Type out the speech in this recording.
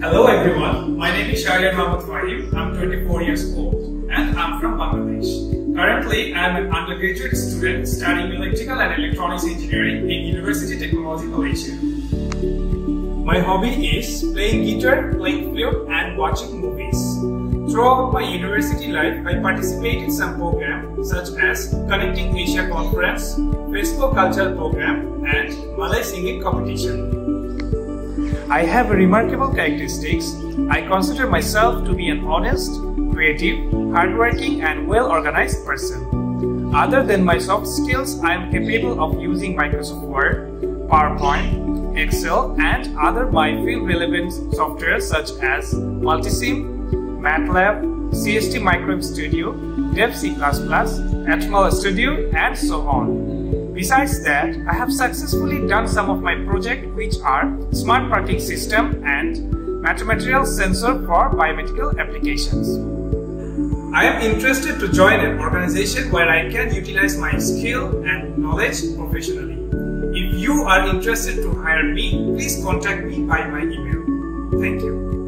Hello everyone, my name is Sharier Mahmud Fahim. I'm 24 years old and I'm from Bangladesh. Currently, I'm an undergraduate student studying electrical and electronics engineering in University Technology Malaysia. My hobby is playing guitar, playing flute and watching movies. Throughout my university life, I participate in some programs such as Connecting Asia Conference, Facebook Cultural Program and Malay Singing Competition. I have remarkable characteristics. I consider myself to be an honest, creative, hardworking and well-organized person. Other than my soft skills, I am capable of using Microsoft Word, PowerPoint, Excel and other my field relevant software such as Multisim, MATLAB, CST Microwave Studio, Dev C++, Atmel Studio and so on. Besides that, I have successfully done some of my projects which are smart parking system and metamaterial sensor for biomedical applications. I am interested to join an organization where I can utilize my skill and knowledge professionally. If you are interested to hire me, please contact me by my email. Thank you.